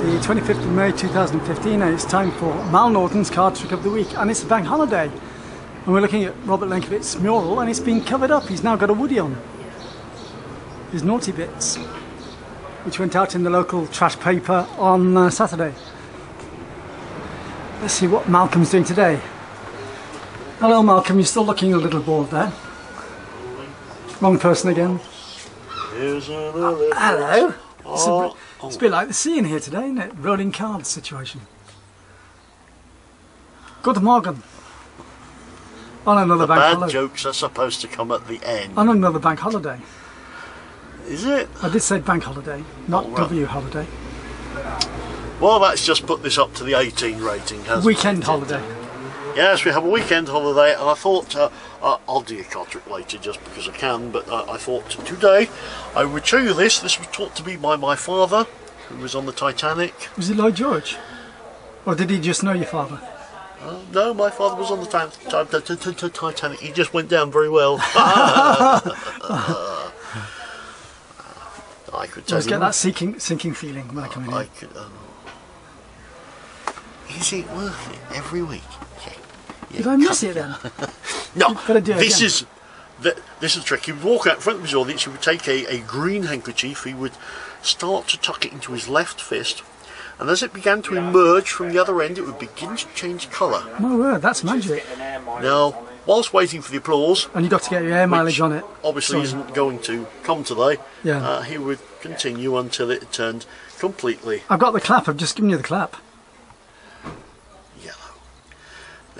the 25th of May 2015 and it's time for Mal Norton's card trick of the week and it's a bank holiday. And we're looking at Robert Lenkiewicz's mural and it's been covered up. He's now got a woody on. His naughty bits, which went out in the local trash paper on uh, Saturday. Let's see what Malcolm's doing today. Hello Malcolm, you're still looking a little bored there. Wrong person again. Another Hello. It's a, Oh, it's a bit like the sea in here today, isn't it? Rolling cards situation. Good morning. On another the bank bad holiday. jokes are supposed to come at the end. On another bank holiday. Is it? I did say bank holiday, not right. W holiday. Well, that's just put this up to the 18 rating, hasn't it? Weekend it? holiday. Yes, we have a weekend holiday, and I thought uh, uh, I'll do a card later just because I can, but uh, I thought today I would show you this. This was taught to me by my father, who was on the Titanic. Was it Lloyd George? Or did he just know your father? Uh, no, my father was on the ti- ti- ti- ti- ti- Titanic. He just went down very well. I could tell Always get that sinking, sinking feeling when I come in I could, um, is it worth it every week? Yeah. Yeah, Did I miss it then? No, You've gotta do it this again. is the, this is the trick. He would walk out in front of his audience. He would take a, a green handkerchief. He would start to tuck it into his left fist, and as it began to emerge from the other end, it would begin to change colour. My word, that's magic. Now, whilst waiting for the applause, And you got to get your air mileage on it. obviously Sorry. isn't going to come today, Yeah. uh, he would continue until it turned completely I've got the clap, I've just given you the clap. yellow.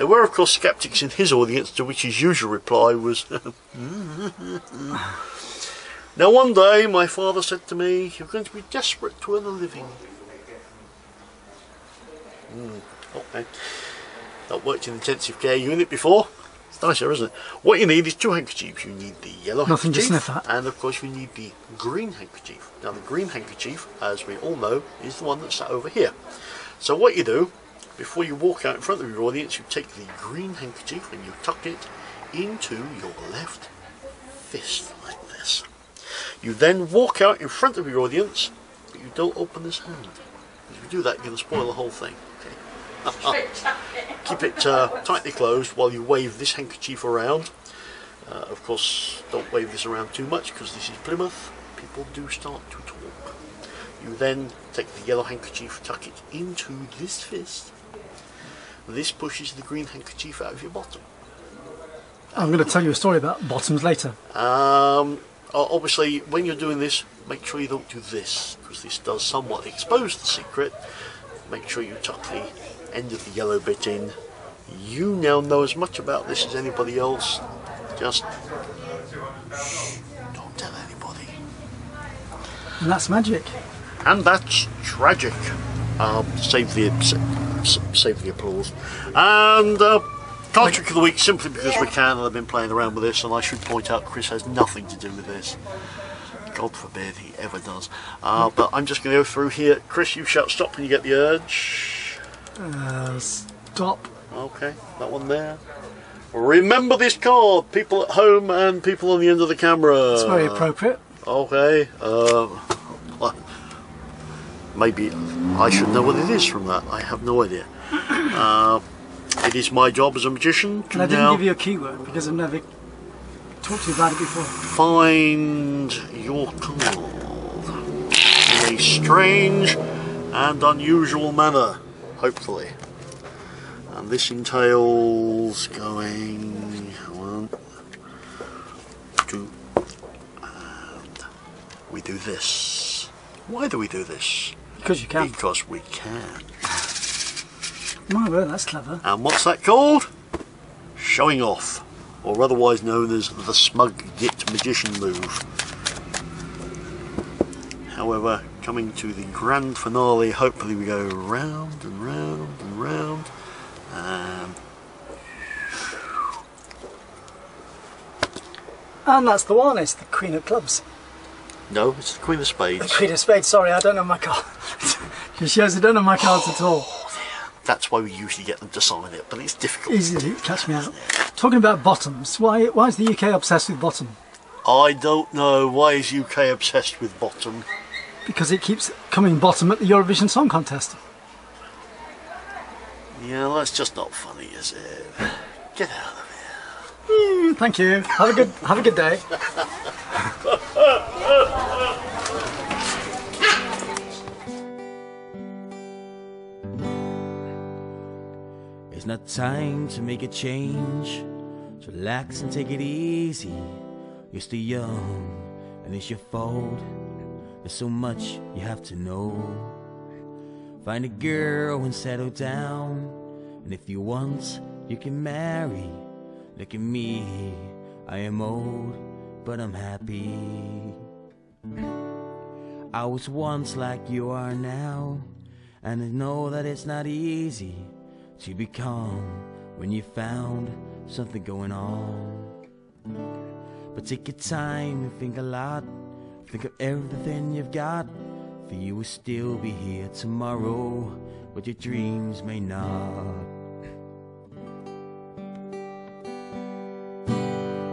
There were, of course, sceptics in his audience, to which his usual reply was. now, one day, my father said to me, You're going to be desperate to earn a living. Hmm, okay. Not worked in intensive care unit before. It's nicer, isn't it? What you need is two handkerchiefs. You need the yellow Nothing handkerchief, and of course, you need the green handkerchief. Now, the green handkerchief, as we all know, is the one that's sat over here. So, what you do before you walk out in front of your audience, you take the green handkerchief and you tuck it into your left fist like this. You then walk out in front of your audience, but you don't open this hand. If you do that, you're going to spoil the whole thing. Okay. Keep it uh, tightly closed while you wave this handkerchief around. Uh, of course, don't wave this around too much because this is Plymouth. People do start to talk. You then take the yellow handkerchief, tuck it into this fist. This pushes the green handkerchief out of your bottom. I'm going to tell you a story about bottoms later. Um, obviously, when you're doing this, make sure you don't do this because this does somewhat expose the secret. Make sure you tuck the end of the yellow bit in. You now know as much about this as anybody else. Just shh, don't tell anybody. And that's magic. and that's tragic. Um, save the save the applause. And uh, card trick of the week simply because we can. And I've been playing around with this, and I should point out Chris has nothing to do with this. God forbid he ever does. Uh, but I'm just going to go through here. Chris, you shout stop when you get the urge. Uh, stop. Okay, that one there. Remember this card, people at home and people on the end of the camera. It's very appropriate. Okay. Uh, maybe I should know what it is from that. I have no idea. Uh, it is my job as a magician to And I didn't now give you a keyword because I've never talked to you about it before. find your card in a strange and unusual manner, hopefully. And this entails going one, two, and we do this. Why do we do this? Because you can. Because we can. My word, that's clever. And what's that called? Showing off, or otherwise known as the smug git magician move. However, coming to the grand finale, hopefully we go round and round and round. And And that's the one, it's the Queen of Clubs. No, it's the Queen of Spades. The Queen of Spades, sorry, I don't know my card. She shows I don't know my cards at all. That's why we usually get them to sign it, but it's difficult. Easily catch me out. Talking about bottoms, why why is the UK obsessed with bottom? I don't know why is UK obsessed with bottom. because it keeps coming bottom at the Eurovision Song Contest. Yeah, that's just not funny, is it? Get out of here. Mm, thank you. Have a good have a good day. not time to make a change. So relax and take it easy. You're still young, and it's your fault. There's so much you have to know. Find a girl and settle down. And if you want, you can marry. Look at me, I am old, but I'm happy. I was once like you are now, and I know that it's not easy to be calm when you found something going on. But take your time and think a lot. Think of everything you've got. For you will still be here tomorrow, but your dreams may not.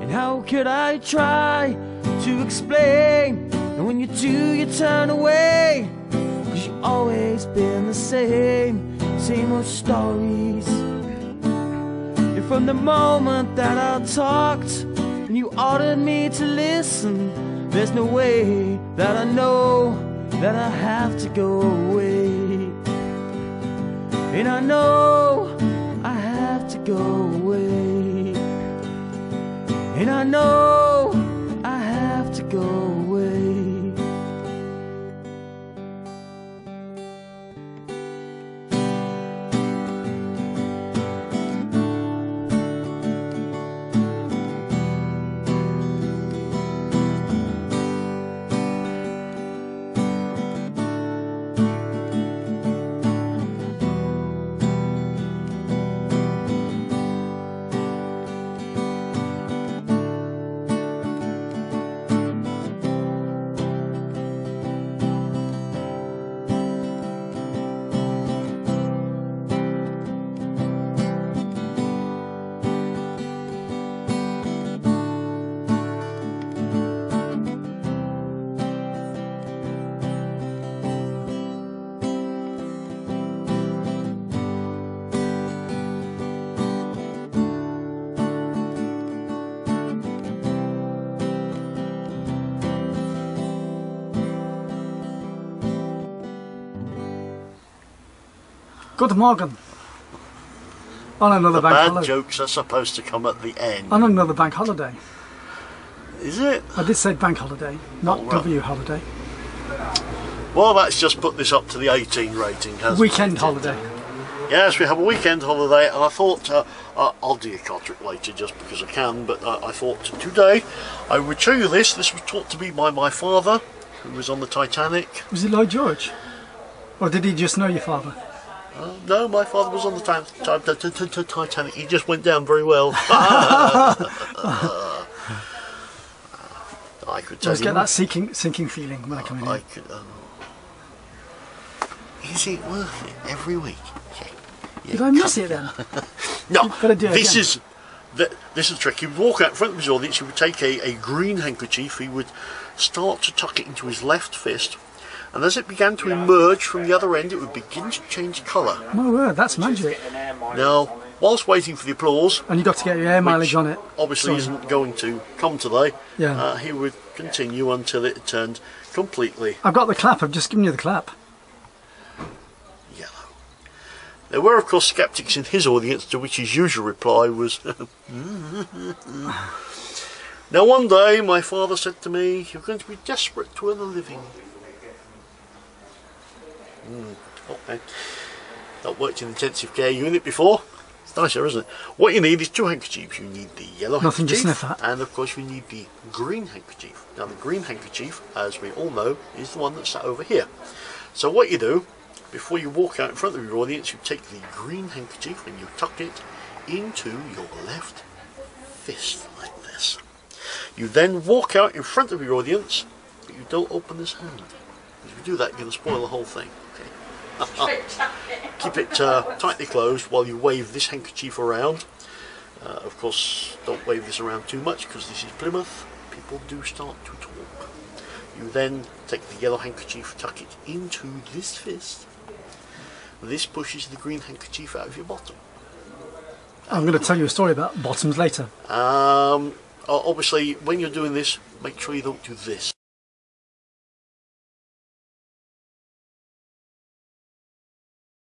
And how could I try to explain? And when you do, you turn away. Cause you've always been the same, same old stories. And from the moment that I talked, and you ordered me to listen, there's no way that I know that I have to go away. And I know I have to go away. And I know I have to go Good morning. On another The bank bad holiday. jokes are supposed to come at the end. On another bank holiday. Is it? I did say bank holiday, not Oh, right. W holiday. Well, that's just put this up to the 18 rating, hasn't Weekend it? holiday. Yes, we have a weekend holiday, and I thought uh, uh, I'll do a card trick later just because I can. But uh, I thought today I would show you this. This was taught to me by my father, who was on the Titanic. Was it Lloyd George? Or did he just know your father? Uh, no, my father was on the ti- ti- ti- ti- ti- Titanic. He just went down very well. I could I tell always you. get that sinking, sinking feeling when I come in I could. Um, is it worth it every week? Yeah. Yeah, Did I miss it then? No, gotta do it this again. is th this is a trick. He would walk out in front of his audience. He would take a, a green handkerchief. He would start to tuck it into his left fist, and as it began to emerge from the other end, it would begin to change colour. My word, that's magic. Now, whilst waiting for the applause, And you got to get your air mileage on it. obviously Sorry. isn't going to come today, Yeah. uh, he would continue until it turned completely I've got the clap, I've just given you the clap. yellow. There were, of course, sceptics in his audience, to which his usual reply was. now, one day, my father said to me, You're going to be desperate to earn a living. Mm, okay. Not worked in intensive care unit before. It's nicer, isn't it? What you need is two handkerchiefs. You need the yellow Nothing handkerchief, and of course, you need the green handkerchief. Now, the green handkerchief, as we all know, is the one that's sat over here. So, what you do before you walk out in front of your audience, you take the green handkerchief and you tuck it into your left fist like this. You then walk out in front of your audience, but you don't open this hand. If you do that, you're going to spoil the whole thing. Okay. Keep it uh, tightly closed while you wave this handkerchief around. Uh, of course, don't wave this around too much because this is Plymouth. People do start to talk. You then take the yellow handkerchief, tuck it into this fist. This pushes the green handkerchief out of your bottom. I'm going to tell you a story about bottoms later. Um, obviously, when you're doing this, make sure you don't do this.